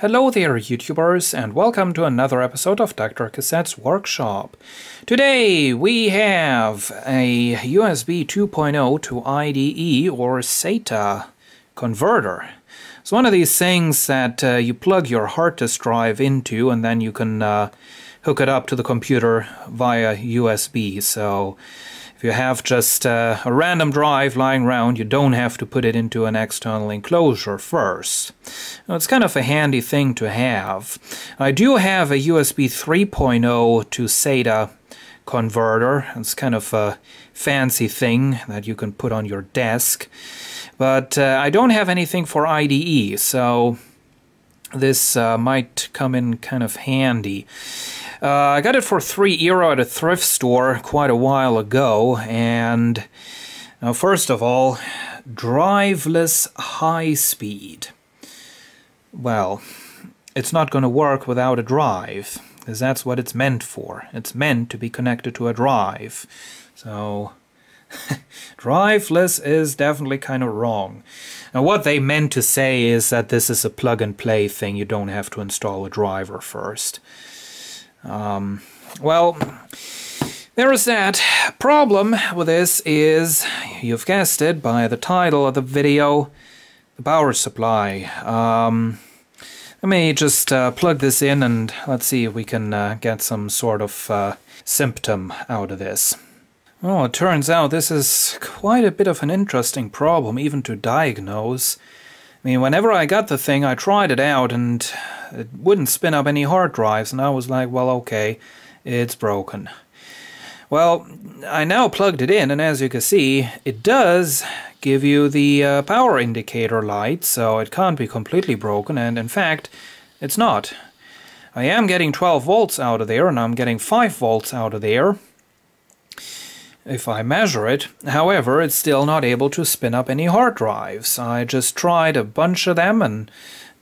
Hello there, YouTubers, and welcome to another episode of Dr. Cassette's Workshop. Today we have a USB 2.0 to IDE or SATA converter. It's one of these things that uh, you plug your hard disk drive into and then you can uh, hook it up to the computer via USB. So if you have just uh, a random drive lying around, you don't have to put it into an external enclosure first. Now, it's kind of a handy thing to have. I do have a USB 3.0 to SATA converter. It's kind of a fancy thing that you can put on your desk. But uh, I don't have anything for IDE, so this uh, might come in kind of handy. Uh, I got it for 3 euro at a thrift store quite a while ago, and now first of all, driveless high speed. Well, it's not going to work without a drive, because that's what it's meant for. It's meant to be connected to a drive. So, driveless is definitely kind of wrong. Now, what they meant to say is that this is a plug and play thing. You don't have to install a driver first. Um, well, there is that. Problem with this is, you've guessed it by the title of the video, the power supply. Um, let me just uh, plug this in and let's see if we can uh, get some sort of uh, symptom out of this. Well, it turns out this is quite a bit of an interesting problem even to diagnose. I mean, whenever I got the thing, I tried it out and it wouldn't spin up any hard drives, and I was like, well, okay, it's broken. Well, I now plugged it in, and as you can see, it does give you the uh, power indicator light, so it can't be completely broken, and in fact, it's not. I am getting 12 volts out of there, and I'm getting 5 volts out of there, if I measure it. However, it's still not able to spin up any hard drives. I just tried a bunch of them, and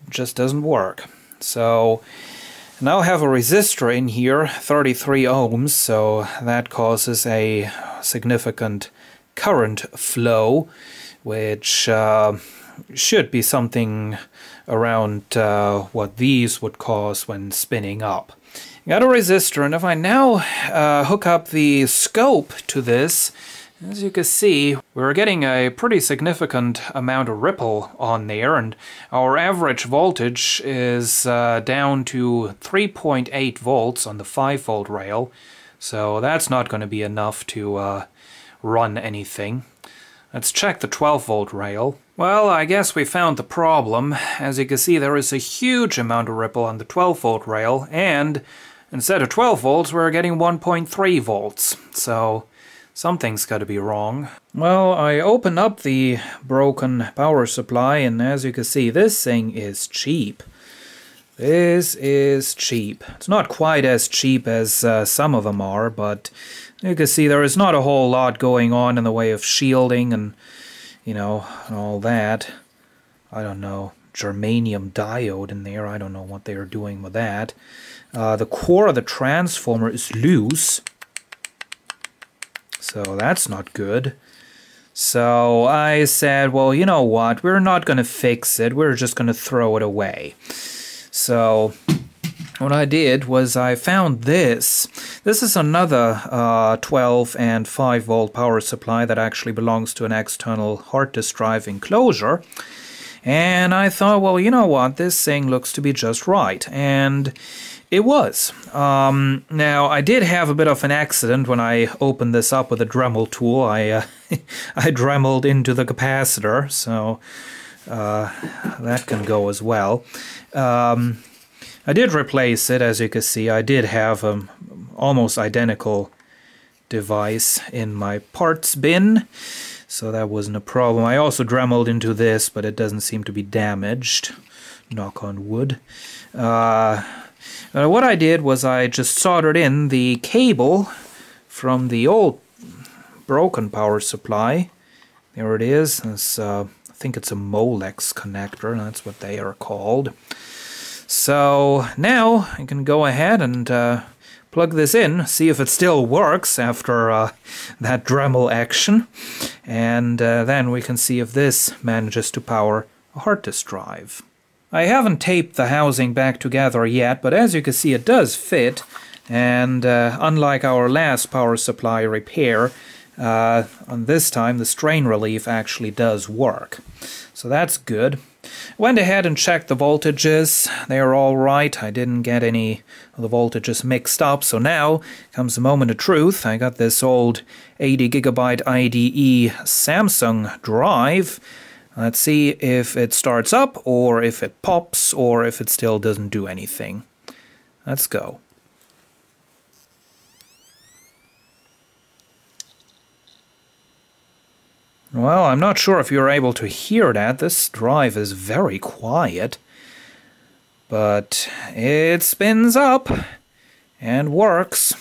just doesn't work. So now I have a resistor in here, 33 ohms, so that causes a significant current flow, which uh, should be something around uh, what these would cause when spinning up. Got a resistor, and if I now uh, hook up the scope to this, as you can see, we're getting a pretty significant amount of ripple on there, and our average voltage is uh, down to 3.8 volts on the 5 volt rail, so that's not going to be enough to uh, run anything. Let's check the 12 volt rail. Well, I guess we found the problem. As you can see, there is a huge amount of ripple on the 12 volt rail, and instead of 12 volts, we're getting 1.3 volts. So Something's got to be wrong. Well, I open up the broken power supply and as you can see, this thing is cheap. This is cheap. It's not quite as cheap as uh, some of them are, but you can see there is not a whole lot going on in the way of shielding and, you know, and all that. I don't know, germanium diode in there. I don't know what they are doing with that. Uh, the core of the transformer is loose. So that's not good. So I said, well, you know what? We're not going to fix it. We're just going to throw it away. So what I did was I found this. This is another uh, 12 and 5 volt power supply that actually belongs to an external hard disk drive enclosure. And I thought, well, you know what? This thing looks to be just right. And it was. Um, now, I did have a bit of an accident when I opened this up with a Dremel tool. I, uh, I Dremeled into the capacitor, so uh, that can go as well. Um, I did replace it, as you can see. I did have an almost identical device in my parts bin, so that wasn't a problem. I also Dremeled into this, but it doesn't seem to be damaged. Knock on wood. Uh, uh, what I did was I just soldered in the cable from the old broken power supply. There it is. It's, uh, I think it's a Molex connector. That's what they are called. So now I can go ahead and uh, plug this in, see if it still works after uh, that Dremel action. And uh, then we can see if this manages to power a hard disk drive. I haven't taped the housing back together yet, but as you can see it does fit. And uh, unlike our last power supply repair, uh, on this time the strain relief actually does work. So that's good. Went ahead and checked the voltages. They are all right. I didn't get any of the voltages mixed up. So now comes the moment of truth. I got this old 80 gigabyte IDE Samsung drive. Let's see if it starts up or if it pops or if it still doesn't do anything. Let's go. Well, I'm not sure if you're able to hear that. This drive is very quiet. But it spins up and works.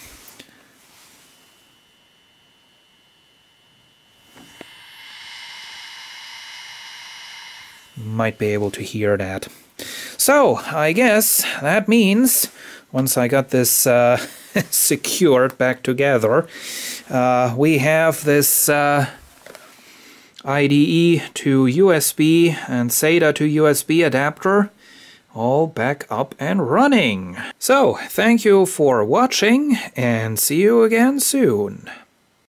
Might be able to hear that. So, I guess that means once I got this uh, secured back together, uh, we have this uh, IDE to USB and SATA to USB adapter all back up and running. So, thank you for watching and see you again soon.